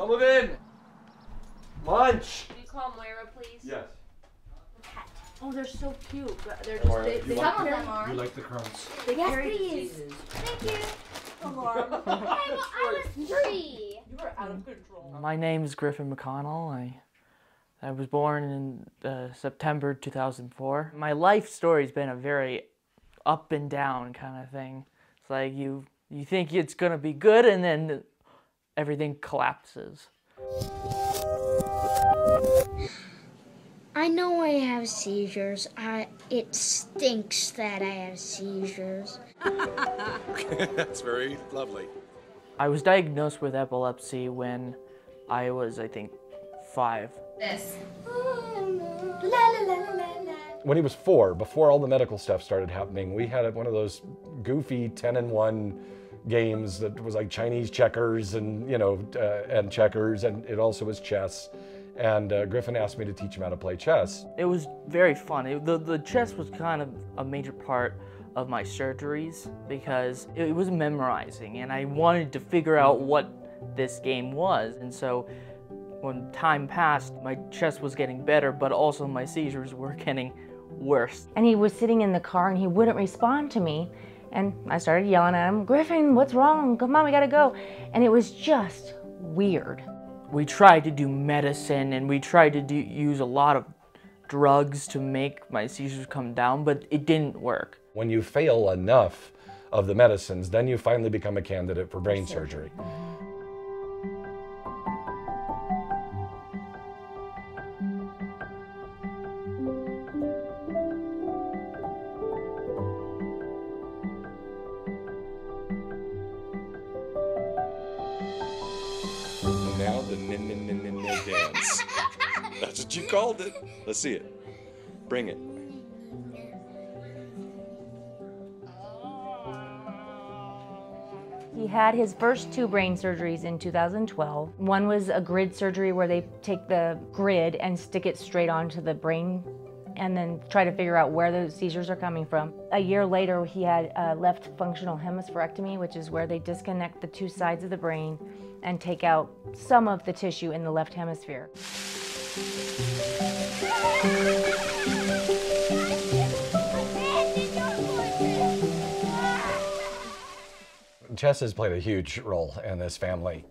Sullivan! Lunch! Can you call Moira, please? Yes. Oh, they're so cute. but They're Moira, just, they, you they, like- some of them are. You like the crumbs? they Yes, carry please. diseases. Thank you. Alarm. hey, well, I was three. You are out of control. My name's Griffin McConnell. I I was born in uh, September 2004. My life story's been a very up and down kind of thing. It's like you you think it's gonna be good, and then everything collapses. I know I have seizures. I it stinks that I have seizures. That's very lovely. I was diagnosed with epilepsy when I was, I think, five. This. La la la la la. When he was four, before all the medical stuff started happening, we had one of those goofy 10 and 1 games that was like Chinese checkers and, you know, uh, and checkers, and it also was chess. And uh, Griffin asked me to teach him how to play chess. It was very fun. It, the, the chess was kind of a major part of my surgeries because it was memorizing and I wanted to figure out what this game was. And so when time passed, my chess was getting better, but also my seizures were getting worse. And he was sitting in the car and he wouldn't respond to me. And I started yelling at him, Griffin, what's wrong? Come on, we gotta go. And it was just weird. We tried to do medicine and we tried to do, use a lot of drugs to make my seizures come down, but it didn't work. When you fail enough of the medicines, then you finally become a candidate for brain surgery. That's what you called it. Let's see it. Bring it. He had his first two brain surgeries in 2012. One was a grid surgery where they take the grid and stick it straight onto the brain and then try to figure out where those seizures are coming from. A year later, he had a left functional hemispherectomy, which is where they disconnect the two sides of the brain and take out some of the tissue in the left hemisphere. Chess has played a huge role in this family.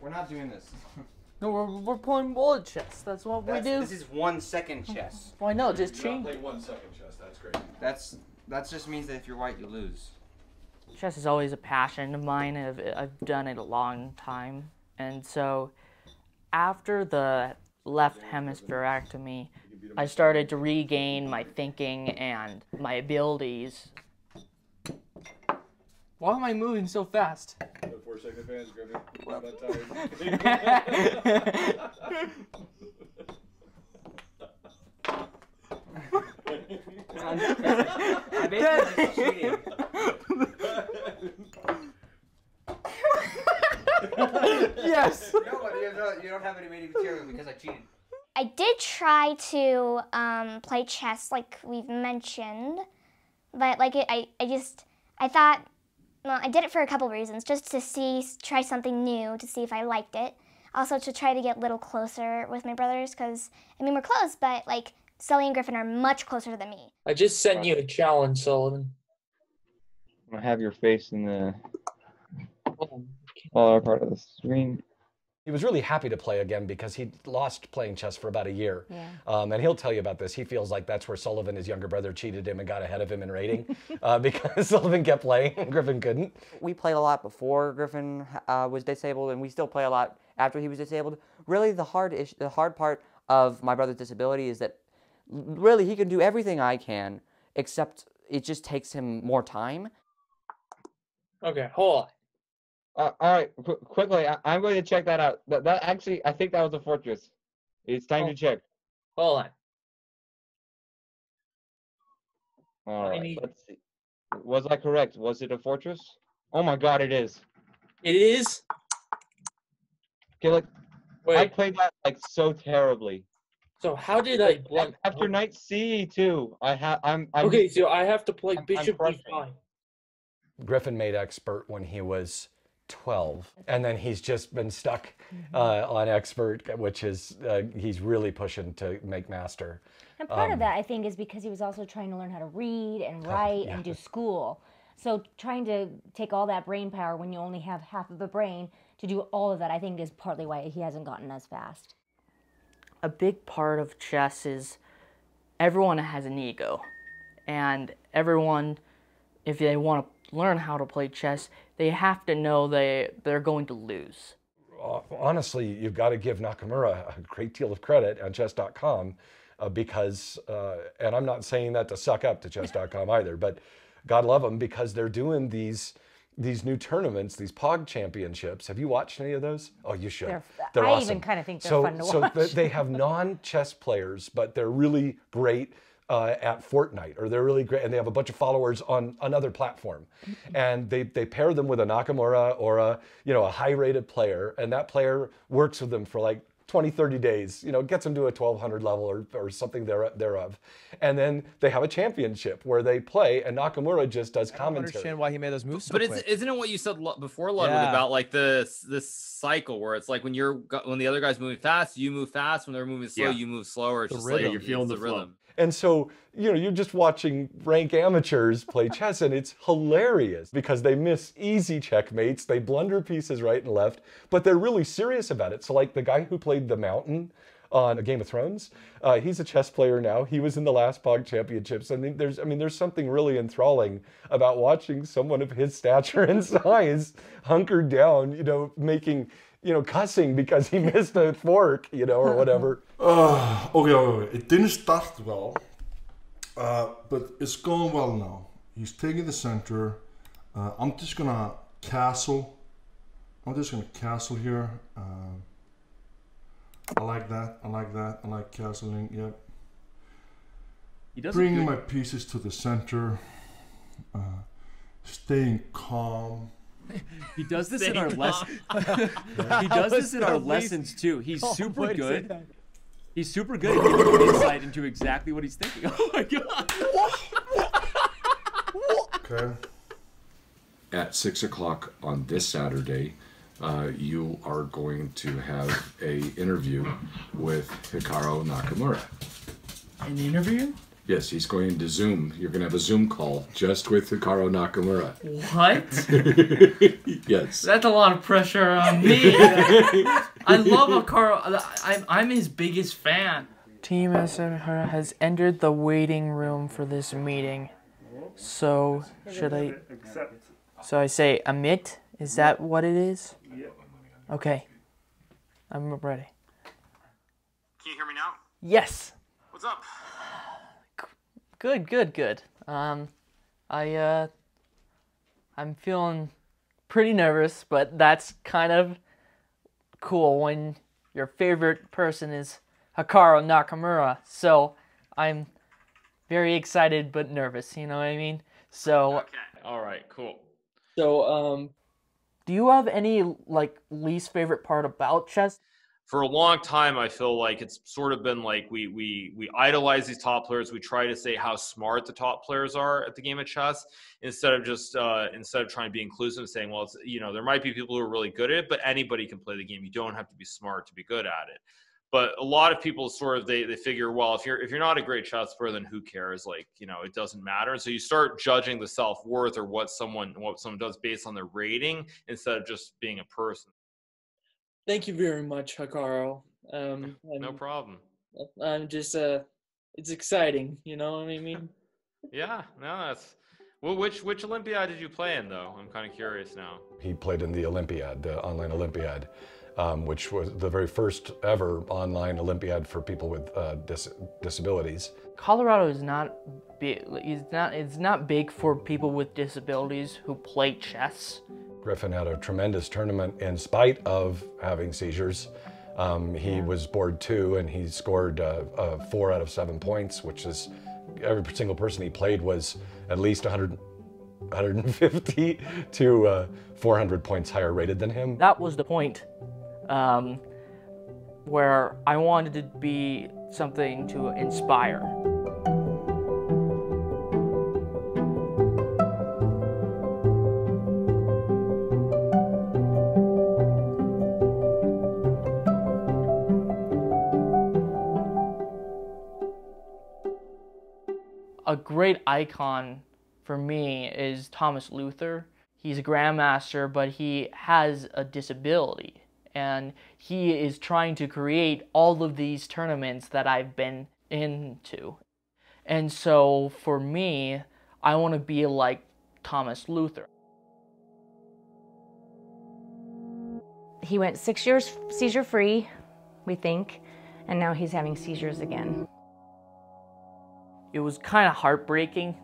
We're not doing this. No, we're, we're playing bullet chess. That's what we That's- do. This is one second chess. Why not? Just change. one second chess, that's great. That's that just means that if you're white, you lose. Chess is always a passion of mine. I've, I've done it a long time. And so after the left hemispherectomy, I started to regain my thinking and my abilities. Why am I moving so fast? Four second fans, Griffin. I basically just cheated. yes! No, you don't, you don't have any meeting material because I cheated. I did try to um, play chess, like we've mentioned, but like it, I, I just, I thought, well, I did it for a couple reasons, just to see, try something new, to see if I liked it. Also to try to get a little closer with my brothers, because I mean we're close, but like Sully and Griffin are much closer than me. I just sent you a challenge, Sullivan. I have your face in the oh, lower part of the screen. He was really happy to play again because he lost playing chess for about a year. Yeah. Um, and he'll tell you about this. He feels like that's where Sullivan, his younger brother, cheated him and got ahead of him in rating uh, because Sullivan kept playing and Griffin couldn't. we played a lot before Griffin uh, was disabled, and we still play a lot after he was disabled. Really, the hard ish, the hard part of my brother's disability is that really he can do everything I can, except it just takes him more time. Okay, hold on. Uh, all right, qu- quickly, I- I'm going to check that out. That, that actually, I think that was a fortress. It's time Oh. to check. Hold on. All I right, need- let's see. Was I correct? Was it a fortress? Oh my God, it is. It is? Okay, like I played that like so terribly. so how did I Like, block? after knight c2, I have I'm, I'm Okay, so I have to play I'm- I'm bishop crushing. e5. Griffin made expert when he was 12, and then he's just been stuck uh, on expert, which is uh, he's really pushing to make master. And part Um, of that, I think, is because he was also trying to learn how to read and write yeah. and do school. So trying to take all that brain power when you only have half of a brain to do all of that, I think, is partly why he hasn't gotten as fast. a big part of chess is everyone has an ego. And everyone, if they want to learn how to play chess, they have to know they, they're going to lose. honestly, you've got to give Nakamura a great deal of credit on chess.com uh, because, uh, and I'm not saying that to suck up to chess.com either, but God love them because they're doing these these new tournaments, these POG championships. Have you watched any of those? Oh, you should. They're- They're I awesome. even kinda think they're so, fun to so watch. th- they have non-chess players, but they're really great uh, at Fortnite, or they're really great, and they have a bunch of followers on another platform, and they they pair them with a Nakamura or a you know a high-rated player, and that player works with them for like 20, 30 days, you know, gets them to a 1200 level or, or something there, thereof. And then they have a championship where they play and Nakamura just does I don't commentary. understand why he made those moves so but it's, quick. isn't it what you said before, Ludwig, Yeah. about like this this cycle where it's like when you're when the other guy's moving fast, you move fast. When they're moving slow, Yeah. you move slower. It's The just rhythm. like You're feeling the, rhythm. And so, you know, you're just watching rank amateurs play chess, and it's hilarious because they miss easy checkmates. They blunder pieces right and left, but they're really serious about it. So, like the guy who played the Mountain on a Game of Thrones, uh, he's a chess player now. He was in the last Pog Championships. I mean, there's, I mean, there's something really enthralling about watching someone of his stature and size hunkered down, you know, making, you know, cussing because he missed a fork, you know, or whatever. Uh, okay, okay, okay. It didn't start well, uh, but it's going well now. He's taking the center. Uh, I'm just gonna castle. I'm just gonna castle here. Uh, I like that. I like that. I like castling. Yep. He does Bringing my pieces to the center. Uh, staying calm. He does this in our calm. lesson. He does this in our least lessons too. He's calm super way to say good. He's super good at giving you insight into exactly what he's thinking. Oh my god. Okay. At six o'clock on this Saturday, uh, you are going to have a interview with Hikaru Nakamura. An interview? Yes, he's going to Zoom. You're going to have a Zoom call just with Hikaru Nakamura. What? yes. That's a lot of pressure on me. I love Carl. I'm, I'm his biggest fan. Team Asahara has entered the waiting room for this meeting. So, should I. Accept. So I say, Amit? Is that what it is? Okay. I'm ready. Can you hear me now? Yes. What's up? Good, good, good. Um, I, uh, I'm feeling pretty nervous, but that's kind of cool when your favorite person is Hikaru Nakamura. So I'm very excited but nervous, you know what I mean? So, Okay. All right, cool. so, um, do you have any, like, least favorite part about chess? For a long time i feel like it's sort of been like we we we idolize these top players. We try to say how smart the top players are at the game of chess instead of just uh, instead of trying to be inclusive and saying well it's you know there might be people who are really good at it but anybody can play the game. You don't have to be smart to be good at it. But a lot of people sort of they, they figure well if you're if you're not a great chess player then who cares? Like you know it doesn't matter. So you start judging the self-worth or what someone what someone does based on their rating instead of just being a person Thank you very much, Hikaru. Um, no problem I'm just uh, it's exciting, you know what I mean? Yeah, no, that's. Well, which which Olympiad did you play in though? I'm kind of curious now. He played in the Olympiad, the online Olympiad, um, which was the very first ever online Olympiad for people with uh, dis- disabilities. Colorado is not big. It's not. It's not big for people with disabilities who play chess. Griffin had a tremendous tournament in spite of having seizures. Um, he was bored too, and he scored uh, uh, four out of seven points, which is every single person he played was at least 100, 150 to uh, 400 points higher rated than him. That was the point, um, where I wanted to be something to inspire. Great icon for me is Thomas Luther. He's a grandmaster, but he has a disability. And he is trying to create all of these tournaments that I've been into. And so for me, I want to be like Thomas Luther. He went six years seizure free, we think, and now he's having seizures again. It was kind of heartbreaking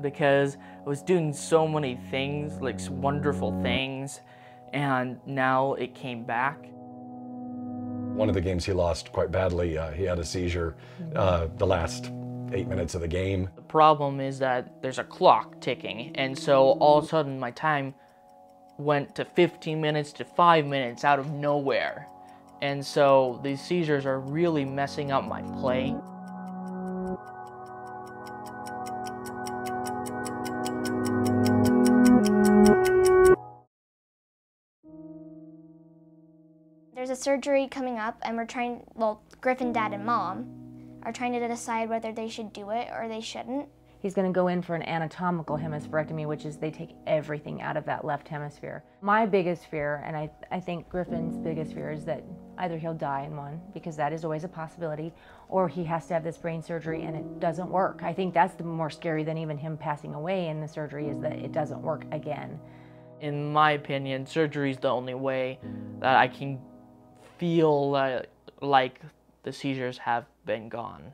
because I was doing so many things, like wonderful things, and now it came back. One of the games he lost quite badly, uh, he had a seizure uh, the last eight minutes of the game. The problem is that there's a clock ticking, and so all of a sudden my time went to 15 minutes to 5 minutes out of nowhere. And so these seizures are really messing up my play. There's a surgery coming up, and we're trying, well, Griffin, dad, and mom are trying to decide whether they should do it or they shouldn't. He's going to go in for an anatomical hemispherectomy, which is they take everything out of that left hemisphere. My biggest fear, and I, I think Griffin's biggest fear, is that either he'll die in one, because that is always a possibility, or he has to have this brain surgery and it doesn't work. I think that's the more scary than even him passing away in the surgery, is that it doesn't work again. In my opinion, surgery is the only way that I can feel uh, like the seizures have been gone.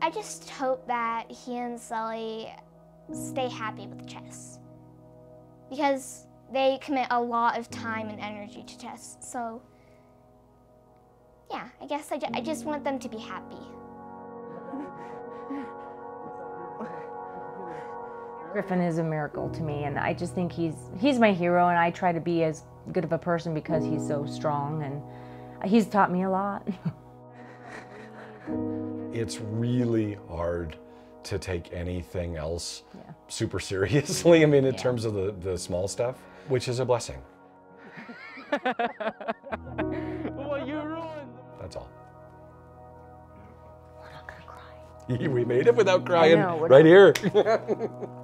I just hope that he and Sully stay happy with chess. Because they commit a lot of time and energy to chess. So, yeah, I guess I, ju I just want them to be happy. Griffin is a miracle to me, and I just think he's he's my hero, and I try to be as good of a person because he's so strong, and he's taught me a lot. it's really hard to take anything else yeah. super seriously. I mean, in yeah. terms of the, the small stuff, which is a blessing. well, you ruined. That's all. We're not gonna cry. we made it without crying. Know, right here.